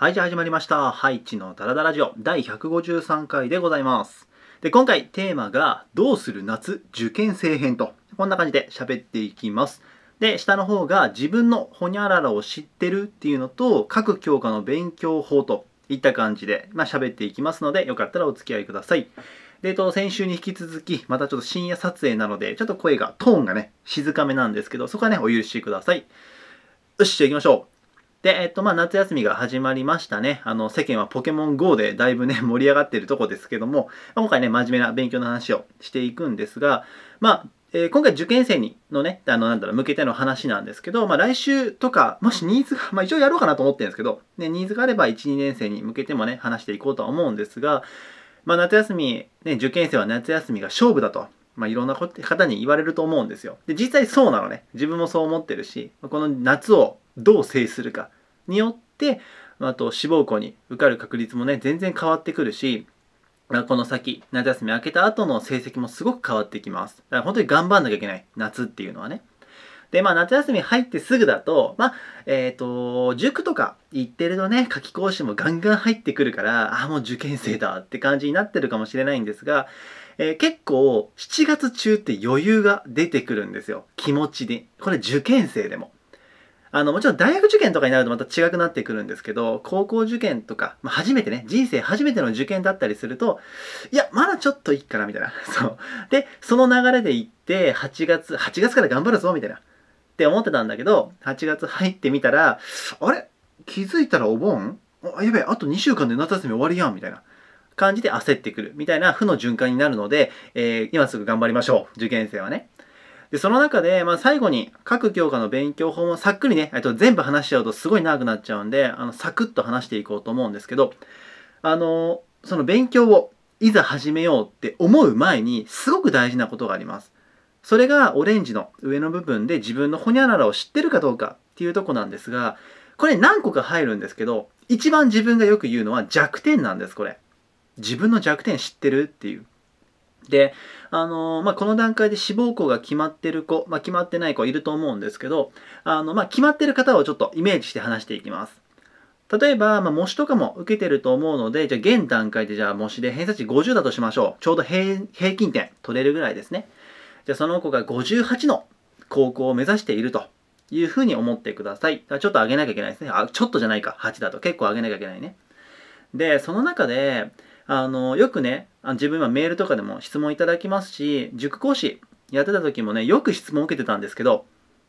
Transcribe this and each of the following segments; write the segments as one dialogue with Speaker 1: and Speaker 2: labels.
Speaker 1: はい、じゃあ始まりました。ハイチのダラダラジオ第153回でございます。で、今回テーマがどうする夏受験生編と、こんな感じで喋っていきます。で、下の方が自分のホニャララを知ってるっていうのと、各教科の勉強法といった感じで、まあ、喋っていきますので、よかったらお付き合いください。で、えっと、先週に引き続き、またちょっと深夜撮影なので、ちょっと声が、トーンがね、静かめなんですけど、そこはね、お許しください。よし、じゃあ行きましょう。で、えっと、まあ、夏休みが始まりましたね。あの、世間はポケモン GO でだいぶね、盛り上がってるとこですけども、今回ね、真面目な勉強の話をしていくんですが、まあ、えー今回受験生にのね、あの、なんだろう、向けての話なんですけど、まあ、来週とか、もしニーズが、まあ、一応やろうかなと思ってるんですけど、ね、ニーズがあれば1、2年生に向けてもね、話していこうとは思うんですが、まあ、夏休み、ね、受験生は夏休みが勝負だと、まあ、いろんな方に言われると思うんですよ。で、実際そうなのね。自分もそう思ってるし、この夏をどう制するかによって、あと志望校に受かる確率もね、全然変わってくるし、この先、夏休み明けた後の成績もすごく変わってきます。だから本当に頑張んなきゃいけない。夏っていうのはね。で、まあ夏休み入ってすぐだと、まあ、えっ、と、塾とか行ってるとね、夏期講習もガンガン入ってくるから、ああ、もう受験生だって感じになってるかもしれないんですが、えー結構7月中って余裕が出てくるんですよ。気持ちで。これ受験生でも。あの、もちろん大学受験とかになるとまた違くなってくるんですけど、高校受験とか、まあ、初めてね、人生初めての受験だったりすると、いや、まだちょっといいかな、みたいな。そう。で、その流れで行って、8月、8月から頑張るぞ、みたいな。って思ってたんだけど、8月入ってみたら、あれ？気づいたらお盆？あ、やべえ、あと2週間で夏休み終わりやん、みたいな。感じで焦ってくるみたいな負の循環になるので、えー今すぐ頑張りましょう受験生はねでその中で、まあ、最後に各教科の勉強法もさっくりねえっと全部話しちゃうとすごい長くなっちゃうんであのサクッと話していこうと思うんですけどあのその勉強をいざ始めようって思う前にすごく大事なことがありますそれがオレンジの上の部分で自分のホニャララを知ってるかどうかっていうとこなんですがこれ何個か入るんですけど一番自分がよく言うのは弱点なんですこれ自分の弱点知ってるっていう。で、あのまあ、この段階で志望校が決まってる子、まあ、決まってない子いると思うんですけど、あの、まあ、決まってる方をちょっとイメージして話していきます。例えば、まあ、模試とかも受けてると思うので、じゃあ現段階でじゃあ模試で偏差値50だとしましょう。ちょうど平均点取れるぐらいですね。じゃあその子が58の高校を目指しているというふうに思ってください。ちょっと上げなきゃいけないですね。あ、ちょっとじゃないか。8だと結構上げなきゃいけないね。で、その中で、あのよくね自分今メールとかでも質問いただきますし塾講師やってた時もねよく質問を受けてたんですけど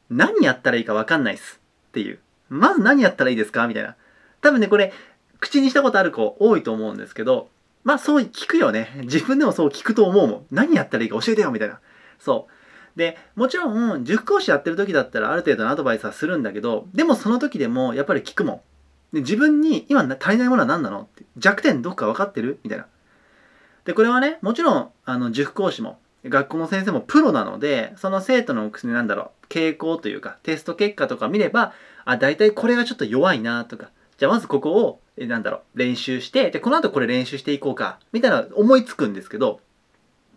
Speaker 1: 何やったらいいか分かんないっすっていう。まず何やったらいいですか？みたいな。多分ねこれ口にしたことある子多いと思うんですけどまあそう聞くよね。自分でもそう聞くと思うもん。何やったらいいか教えてよみたいな。そう。でもちろん塾講師やってる時だったらある程度のアドバイスはするんだけどでもその時でもやっぱり聞くもん。で自分に今足りないものは何なのって。弱点どっか分かってる？みたいな。でこれはねもちろんあの塾講師も学校の先生もプロなのでその生徒のなんだろう傾向というかテスト結果とか見ればあ大体これがちょっと弱いなとか。じゃあまずここをえなんだろう練習してでこの後これ練習していこうか。みたいな思いつくんですけど。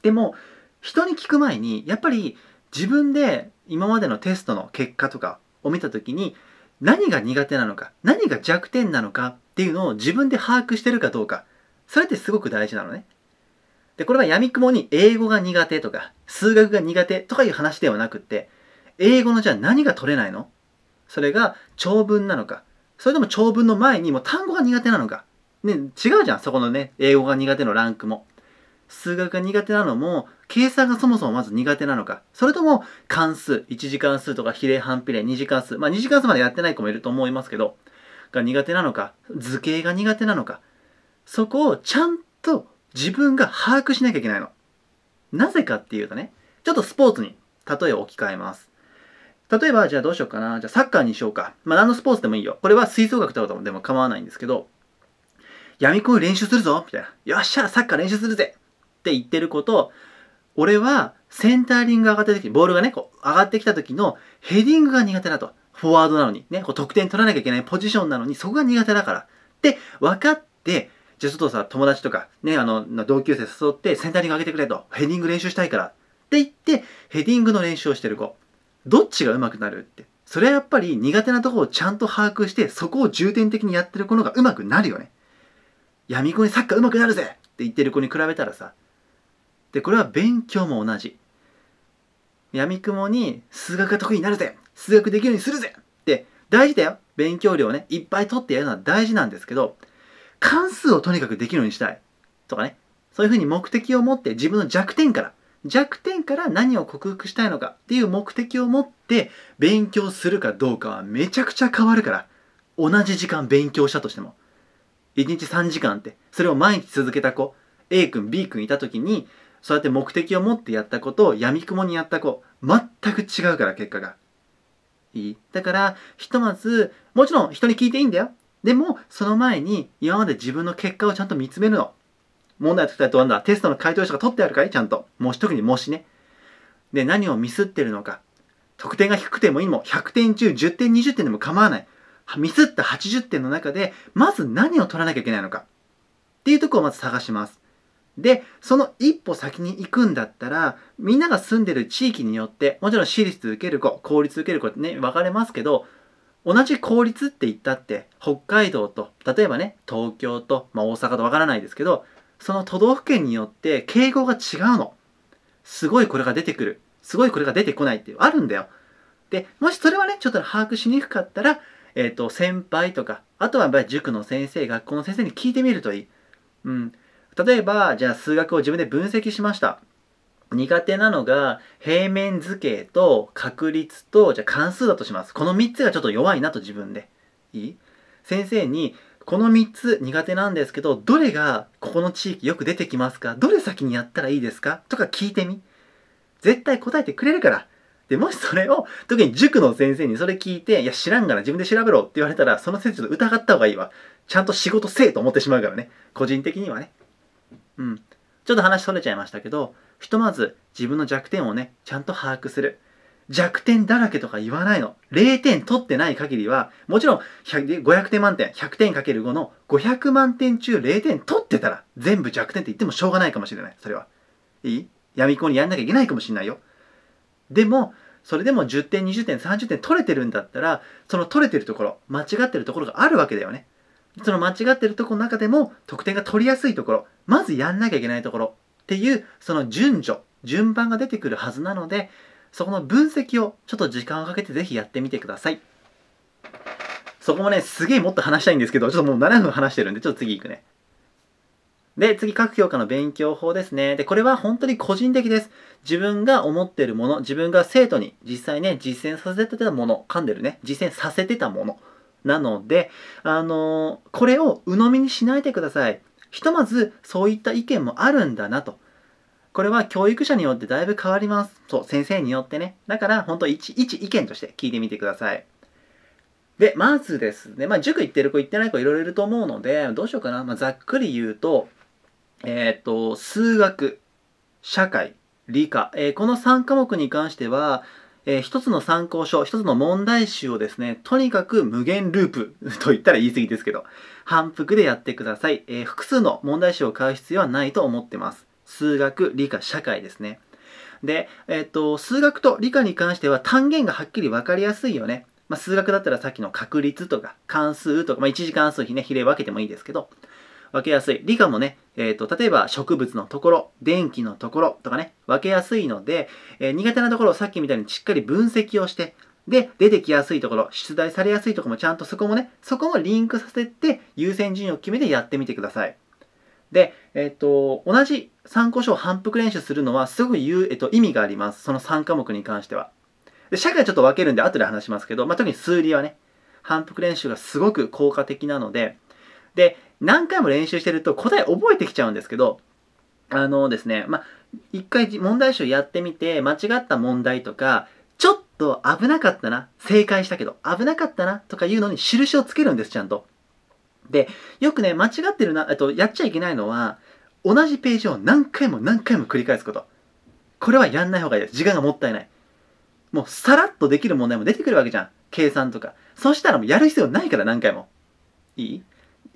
Speaker 1: でも人に聞く前にやっぱり自分で今までのテストの結果とかを見た時に何が苦手なのか何が弱点なのかっていうのを自分で把握してるかどうか。それってすごく大事なのね。でこれはやみくもに英語が苦手とか数学が苦手とかいう話ではなくって英語のじゃあ何が取れないの？それが長文なのか。それとも長文の前にも単語が苦手なのか。ね違うじゃん。そこのね英語が苦手のランクも。数学が苦手なのも計算がそもそもまず苦手なのか。それとも関数1次関数とか比例反比例2次関数。まあ2次関数までやってない子もいると思いますけどが苦手なのか図形が苦手なのか。そこをちゃんと自分が把握しなきゃいけないの。なぜかっていうとねちょっとスポーツに例えを置き換えます。例えばじゃあどうしようかな。じゃあサッカーにしようか。まあ何のスポーツでもいいよ。これは吹奏楽とかでも構わないんですけど闇コン練習するぞみたいな。よっしゃサッカー練習するぜ。って言ってること俺はセンタリング上がった時ボールがねこう上がってきた時のヘディングが苦手だと。フォワードなのに。ねこう得点取らなきゃいけないポジションなのにそこが苦手だから。って分かってじゃあちょっとさ友達とかねあの同級生誘ってセンタリング上げてくれと。ヘディング練習したいから。って言ってヘディングの練習をしてる子。どっちが上手くなるって。それはやっぱり苦手なとこをちゃんと把握してそこを重点的にやってる子のが上手くなるよね。闇子にサッカー上手くなるぜって言ってる子に比べたらさでこれは勉強も同じ。闇雲に数学が得意になるぜ。数学できるようにするぜ。って大事だよ。勉強量をねいっぱい取ってやるのは大事なんですけど関数をとにかくできるようにしたい。とかね。そういうふうに目的を持って自分の弱点から。弱点から何を克服したいのか。っていう目的を持って勉強するかどうかはめちゃくちゃ変わるから。同じ時間勉強したとしても。1日3時間って。それを毎日続けた子。A 君 B 君いた時にそうやって目的を持ってやったことを闇雲にやった子。全く違うから結果が。いい？だからひとまずもちろん人に聞いていいんだよ。でもその前に今まで自分の結果をちゃんと見つめるの。問題を解きたいとなんだ？テストの回答用紙が取ってあるかいちゃんと。もし特にもしね。で何をミスってるのか。得点が低くてもいいも100点中10点20点でも構わない。ミスった80点の中でまず何を取らなきゃいけないのか。っていうとこをまず探します。でその一歩先に行くんだったらみんなが住んでる地域によってもちろん私立受ける子公立受ける子ってね分かれますけど同じ公立って言ったって北海道と例えばね東京と、まあ、大阪と分からないですけどその都道府県によって敬語が違うの。すごいこれが出てくる。すごいこれが出てこないって、あるんだよ。で、もしそれはね、ちょっと把握しにくかったら、えっ、ー、と、先輩とか、あとはやっぱり塾の先生、学校の先生に聞いてみるといい。うん。例えば、じゃあ数学を自分で分析しました。苦手なのが平面図形と確率とじゃ関数だとします。この3つがちょっと弱いなと自分で。いい？先生にこの3つ苦手なんですけど、どれがここの地域よく出てきますか？どれ先にやったらいいですか？とか聞いてみ。絶対答えてくれるから。で、もしそれを、特に塾の先生にそれ聞いて、いや、知らんから自分で調べろって言われたら、その先生と疑った方がいいわ。ちゃんと仕事せえと思ってしまうからね。個人的にはね。うん。ちょっと話それちゃいましたけど、ひとまず自分の弱点をね、ちゃんと把握する。弱点だらけとか言わないの。0点取ってない限りは、もちろん500点満点、100点かける5の500万点中0点取ってたら全部弱点って言ってもしょうがないかもしれない。それは。いい？闇雲にやんなきゃいけないかもしれないよ。でも、それでも10点、20点、30点取れてるんだったら、その取れてるところ、間違ってるところがあるわけだよね。その間違ってるところの中でも得点が取りやすいところ、まずやんなきゃいけないところっていう、その順序、順番が出てくるはずなので、そこの分析をちょっと時間をかけてぜひやってみてください。そこもね、すげえもっと話したいんですけど、ちょっともう7分話してるんで、ちょっと次行くね。で、次、各教科の勉強法ですね。で、これは本当に個人的です。自分が思ってるもの、自分が生徒に実際ね、実践させてたもの、噛んでるね、実践させてたもの。なので、あのー、これを鵜呑みにしないでください。ひとまず、そういった意見もあるんだなと。これは教育者によってだいぶ変わります。そう、先生によってね。だから、本当一、一意見として聞いてみてください。で、まずですね、まあ、塾行ってる子行ってない子いろいろいると思うので、どうしようかな。まあ、ざっくり言うと、えっ、ー、と、数学、社会、理科、えー、この3科目に関しては、えー、一つの参考書、一つの問題集をですね、とにかく無限ループ と言ったら言い過ぎですけど、反復でやってください。えー、複数の問題集を買う必要はないと思ってます。数学、理科、社会ですね。で、えっと、数学と理科に関しては単元がはっきり分かりやすいよね。まあ、数学だったらさっきの確率とか関数とか、まあ、一次関数比ね、比例分けてもいいですけど、分けやすい。理科もね、えっ、ー、と、例えば植物のところ、電気のところとかね、分けやすいので、えー、苦手なところをさっきみたいにしっかり分析をして、で、出てきやすいところ、出題されやすいところもちゃんとそこもね、そこもリンクさせて優先順位を決めてやってみてください。で、えっ、と、同じ参考書を反復練習するのはすごく言う、えっと、意味があります。その3科目に関しては。で、社会はちょっと分けるんで後で話しますけど、まあ、特に数理はね、反復練習がすごく効果的なので、で、何回も練習してると答え覚えてきちゃうんですけど、あのですね、まあ、一回問題集やってみて、間違った問題とか、ちょっと危なかったな、正解したけど、危なかったな、とかいうのに印をつけるんです、ちゃんと。で、よくね、間違ってるな、えっと、やっちゃいけないのは、同じページを何回も何回も繰り返すこと。これはやんない方がいいです。時間がもったいない。もう、さらっとできる問題も出てくるわけじゃん。計算とか。そしたらもうやる必要ないから何回も。いい？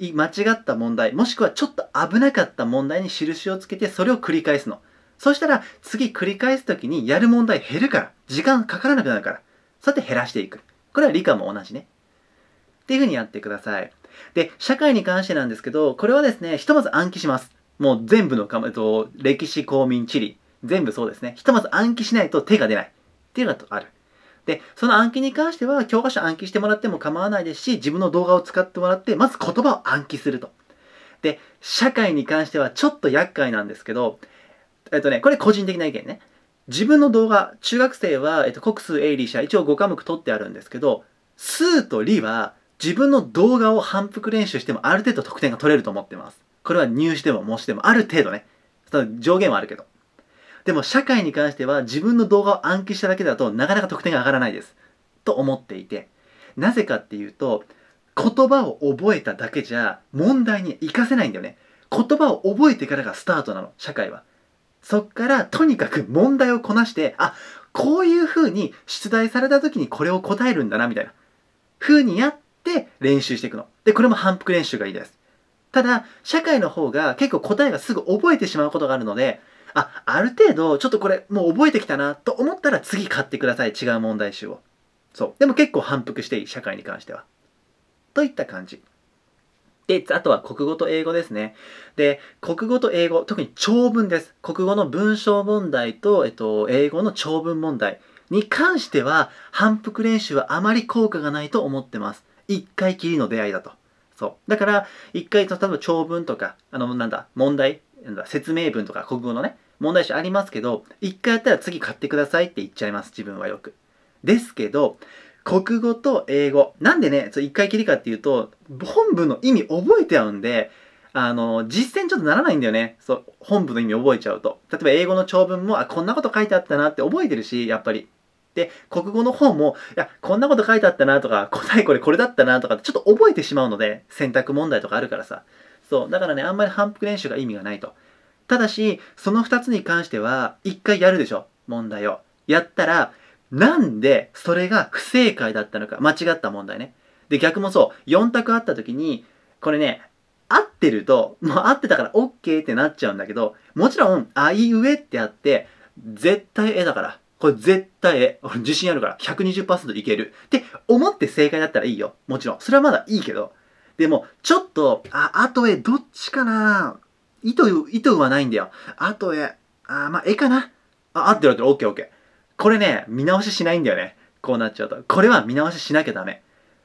Speaker 1: 間違った問題、もしくはちょっと危なかった問題に印をつけてそれを繰り返すの。そしたら次繰り返すときにやる問題減るから。時間かからなくなるから。そうやって減らしていく。これは理科も同じね。っていうふうにやってください。で、社会に関してなんですけど、これはですね、ひとまず暗記します。もう全部の科目と、歴史、公民、地理、全部そうですね。ひとまず暗記しないと手が出ない。っていうのがある。で、その暗記に関しては、教科書暗記してもらっても構わないですし、自分の動画を使ってもらって、まず言葉を暗記すると。で、社会に関してはちょっと厄介なんですけど、えっとね、これ個人的な意見ね。自分の動画、中学生は、えっと、国数、英理、社、一応5科目取ってあるんですけど、数と理は自分の動画を反復練習してもある程度得点が取れると思ってます。これは入試でも模試でもある程度ね。上限はあるけど。でも社会に関しては自分の動画を暗記しただけだとなかなか得点が上がらないです。と思っていて。なぜかっていうと、言葉を覚えただけじゃ問題に活かせないんだよね。言葉を覚えてからがスタートなの、社会は。そっからとにかく問題をこなして、あ、こういう風に出題された時にこれを答えるんだな、みたいな。風にやって練習していくの。で、これも反復練習がいいです。ただ、社会の方が結構答えがすぐ覚えてしまうことがあるので、あ、ある程度、ちょっとこれもう覚えてきたなと思ったら次買ってください。違う問題集を。そう。でも結構反復していい、社会に関しては。といった感じ。で、あとは国語と英語ですね。で、国語と英語、特に長文です。国語の文章問題と、えっと、英語の長文問題に関しては、反復練習はあまり効果がないと思ってます。一回きりの出会いだと。そう。だから、一回、例えば長文とか、あの、なんだ、問題、なんだ、説明文とか国語のね、問題集ありますけど、一回やったら次買ってくださいって言っちゃいます、自分はよく。ですけど、国語と英語。なんでね、一回きりかっていうと、本文の意味覚えて合うんで、あの、実践ちょっとならないんだよね。そう、本文の意味覚えちゃうと。例えば英語の長文も、あ、こんなこと書いてあったなって覚えてるし、やっぱり。で、国語の方も、いや、こんなこと書いてあったなとか、答えこれこれだったなとか、ちょっと覚えてしまうので、選択問題とかあるからさ。そう、だからね、あんまり反復練習が意味がないと。ただし、その2つに関しては、1回やるでしょ？問題を。やったら、なんでそれが不正解だったのか、間違った問題ね。で、逆もそう、4択あった時に、これね、合ってると、もう合ってたから OK ってなっちゃうんだけど、もちろん、あいうえってあって、絶対絵だから。これ絶対絵。俺自信あるから。120%いける。って思って正解だったらいいよ。もちろん。それはまだいいけど。でも、ちょっと、あ、あと絵どっちかな？意図、意図はないんだよ。あと絵、あ、まあ、絵かなあ、合ってる合ってる。オッケーオッケー。これね、見直ししないんだよね。こうなっちゃうと。これは見直ししなきゃダメ。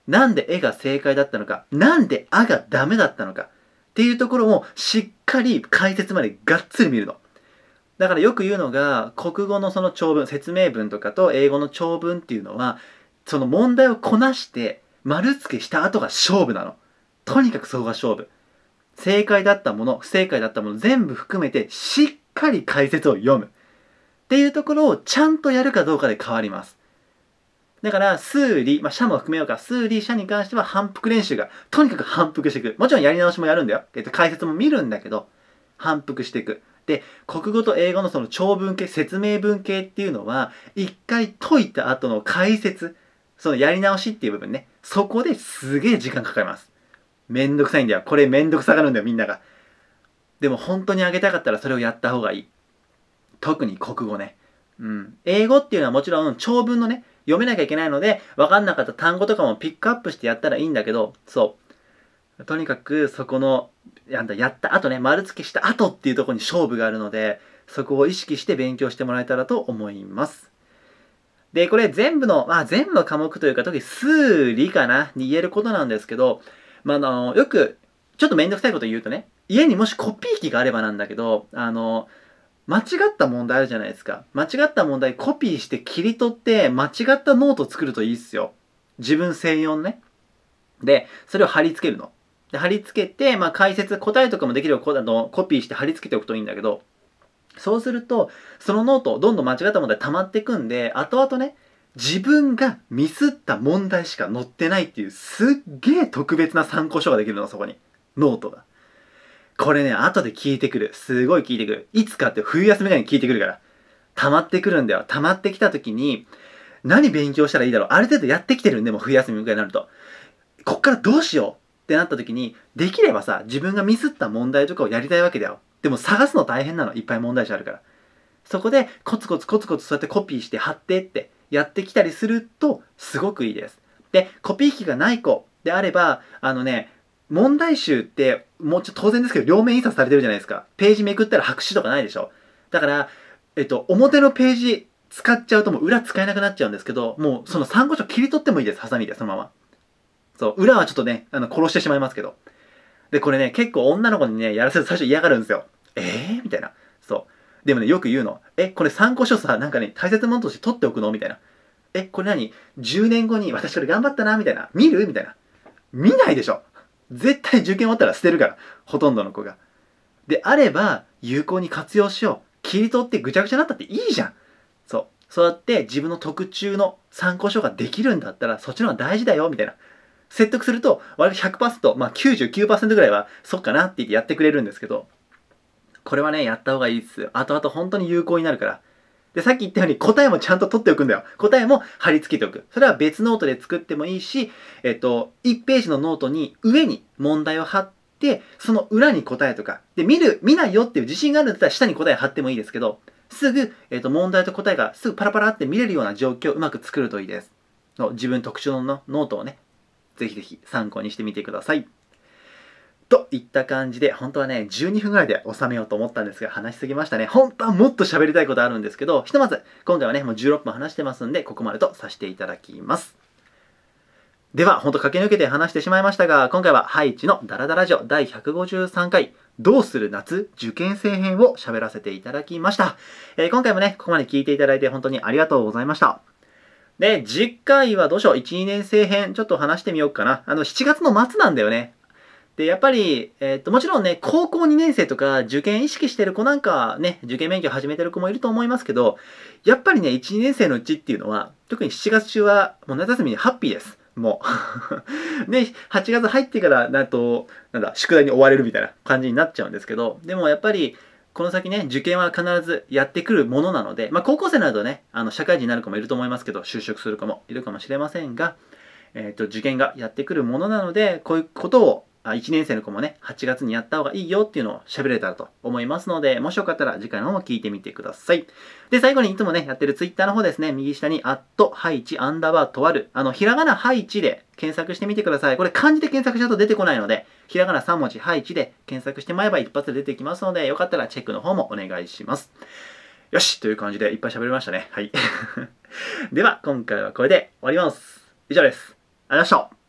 Speaker 1: なんで絵が正解だったのか。なんであがダメだったのか。っていうところもしっかり解説までがっつり見るの。だからよく言うのが、国語のその長文、説明文とかと英語の長文っていうのは、その問題をこなして丸付けした後が勝負なの。とにかくそこが勝負。正解だったもの、不正解だったもの全部含めてしっかり解説を読む。っていうところをちゃんとやるかどうかで変わります。だから、数理、まあ、社も含めようか、数理、社に関しては反復練習が、とにかく反復していく。もちろんやり直しもやるんだよ。えっと、解説も見るんだけど、反復していく。で、国語と英語のその長文系、説明文系っていうのは、一回解いた後の解説、そのやり直しっていう部分ね、そこですげえ時間かかります。めんどくさいんだよ。これめんどくさがるんだよ、みんなが。でも本当にあげたかったらそれをやった方がいい。特に国語ね。うん。英語っていうのはもちろん長文のね、読めなきゃいけないので、分かんなかった単語とかもピックアップしてやったらいいんだけど、そう。とにかくそこの、やった後ね、丸付けした後っていうとこに勝負があるので、そこを意識して勉強してもらえたらと思います。で、これ全部の、まあ全部の科目というか、特に数理かな、に言えることなんですけど、まあ、あの、よく、ちょっとめんどくさいこと言うとね、家にもしコピー機があればなんだけど、あの、間違った問題あるじゃないですか。間違った問題コピーして切り取って間違ったノート作るといいっすよ。自分専用ね。で、それを貼り付けるの。で、貼り付けて、まあ解説、答えとかもできるようのコピーして貼り付けておくといいんだけど、そうすると、そのノート、どんどん間違った問題溜まっていくんで、後々ね、自分がミスった問題しか載ってないっていうすっげえ特別な参考書ができるの、そこに。ノートが。これね、後で効いてくる。すごい効いてくる。いつかって冬休みぐらいに効いてくるから。溜まってくるんだよ。溜まってきた時に、何勉強したらいいだろう。ある程度やってきてるんで、もう冬休みぐらいになると。こっからどうしようってなった時に、できればさ、自分がミスった問題とかをやりたいわけだよ。でも探すの大変なの。いっぱい問題集あるから。そこで、コツコツコツコツそうやってコピーして貼ってってやってきたりすると、すごくいいです。で、コピー機がない子であれば、あのね、問題集ってもうちょ当然ですけど両面印刷されてるじゃないですか。ページめくったら白紙とかないでしょ。だから、えっと、表のページ使っちゃうともう裏使えなくなっちゃうんですけど、もうその参考書切り取ってもいいです、ハサミで、そのまま。そう、裏はちょっとね、あの、殺してしまいますけど。で、これね、結構女の子にね、やらせると最初嫌がるんですよ。えー？みたいな。でもね、よく言うの。え、これ参考書さ、なんかね、大切なものとして取っておくの？みたいな。え、これ何 ?10 年後に私これ頑張ったな？みたいな。見る？みたいな。見ないでしょ。絶対受験終わったら捨てるから。ほとんどの子が。であれば、有効に活用しよう。切り取ってぐちゃぐちゃになったっていいじゃん。そう。そうやって自分の特注の参考書ができるんだったら、そっちの方が大事だよ、みたいな。説得すると、割と100%、まあ99%ぐらいは、そっかなって言ってやってくれるんですけど、これはね、やった方がいいですよ。あとあと本当に有効になるから。で、さっき言ったように答えもちゃんと取っておくんだよ。答えも貼り付けておく。それは別ノートで作ってもいいし、えっと、1ページのノートに上に問題を貼って、その裏に答えとか。で、見る、見ないよっていう自信があるんだったら下に答え貼ってもいいですけど、すぐ、えっと、問題と答えがすぐパラパラって見れるような状況をうまく作るといいです。自分特製のノートをね、ぜひぜひ参考にしてみてください。といった感じで、本当はね、12分ぐらいで収めようと思ったんですが、話しすぎましたね。本当はもっと喋りたいことあるんですけど、ひとまず、今回はね、もう16分話してますんで、ここまでとさせていただきます。では、ほんと駆け抜けて話してしまいましたが、今回はハイチのダラダラジオ第153回、どうする夏受験生編を喋らせていただきました。えー、今回もね、ここまで聞いていただいて本当にありがとうございました。で、次回はどうしよう？1、2年生編、ちょっと話してみようかな。あの、7月の末なんだよね。で、やっぱり、えっ、と、もちろんね、高校2年生とか受験意識してる子なんかね、受験勉強始めてる子もいると思いますけど、やっぱりね、1、2年生のうちっていうのは、特に7月中は、もう夏休みにハッピーです。もう で、8月入ってから、なんと、なんだ、宿題に追われるみたいな感じになっちゃうんですけど、でもやっぱり、この先ね、受験は必ずやってくるものなので、まあ、高校生などね、あの、社会人になる子もいると思いますけど、就職する子もいるかもしれませんが、えっ、ー、と、受験がやってくるものなので、こういうことを1年生の子もね、8月にやった方がいいよっていうのを喋れたらと思いますので、もしよかったら次回の方も聞いてみてください。で、最後にいつもね、やってる Twitter の方ですね、右下に、アット、ハイチ、アンダーバー、とある、あの、ひらがな、ハイチで検索してみてください。これ漢字で検索しちゃうと出てこないので、ひらがな3文字、ハイチで検索してもらえば一発で出てきますので、よかったらチェックの方もお願いします。よしという感じでいっぱい喋りましたね。はい。では、今回はこれで終わります。以上です。ありがとうございました。